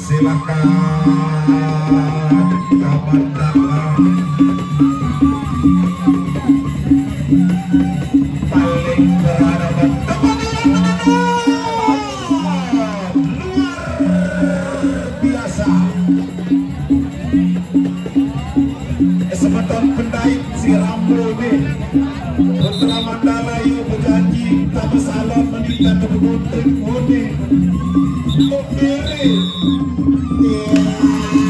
Silakan, kawan-kawan. Okay. Okay. Yeah.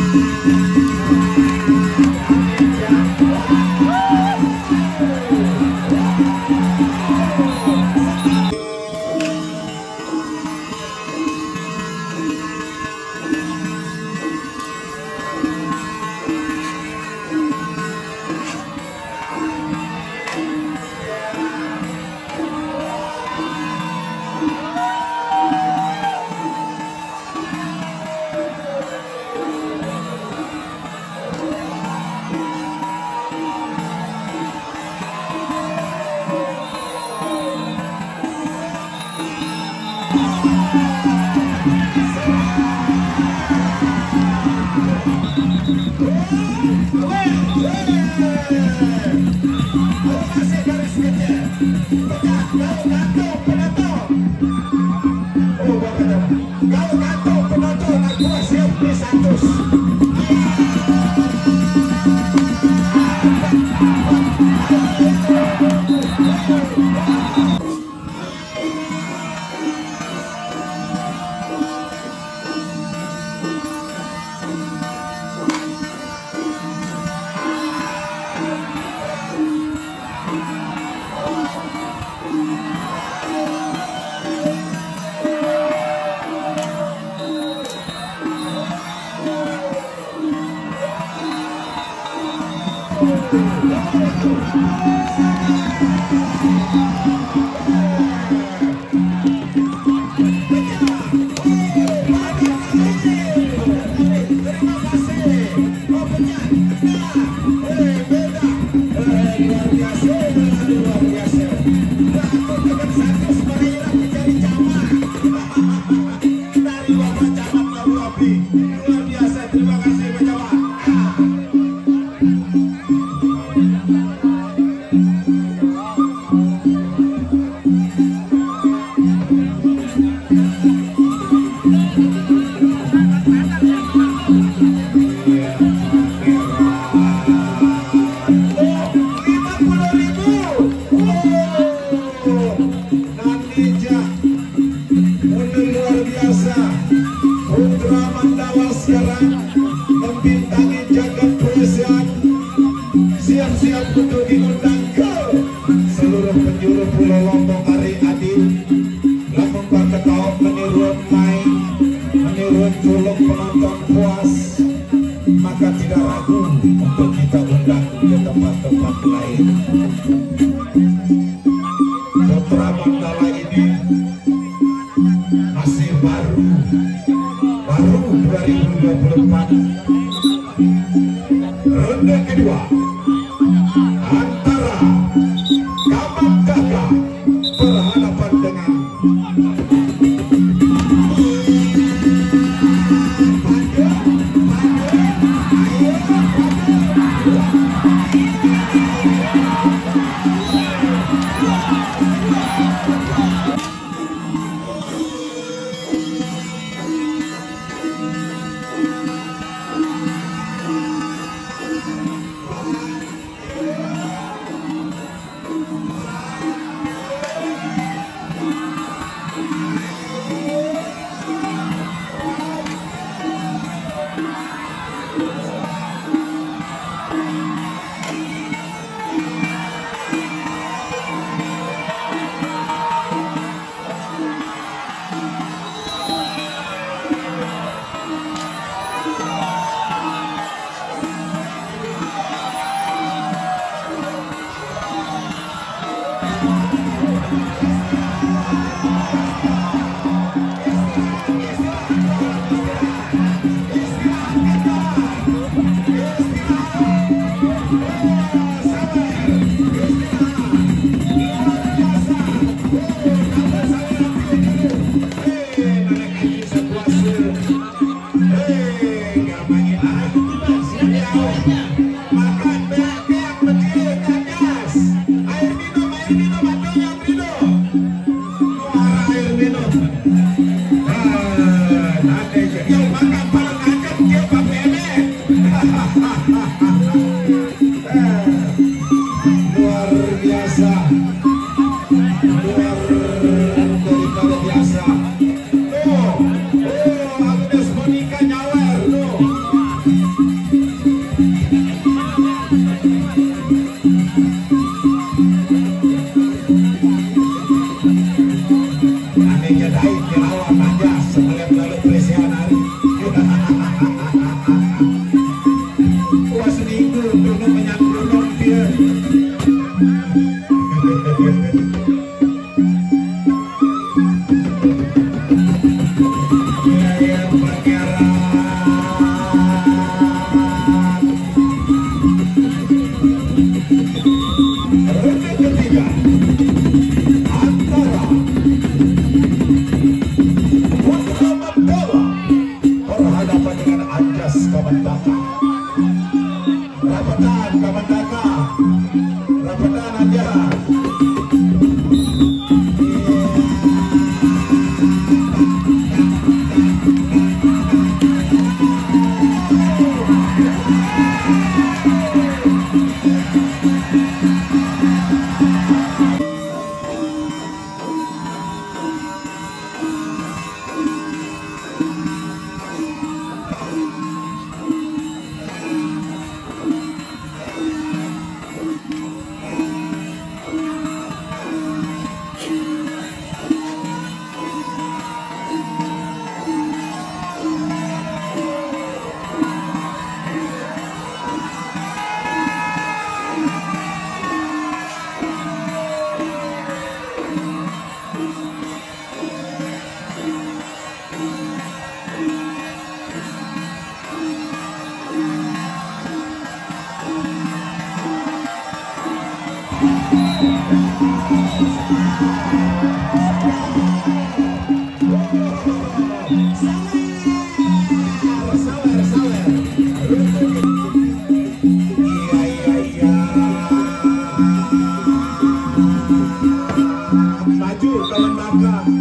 Gato, gato, pelotão, gato, gato, pelotão, gato, gato, pelotão, gato, gato, pelotão, ke tempat-tempat lain. Putra Mandala ini masih baru. Baru 2024 ronde kedua. Comandante. Maju kawan bangga.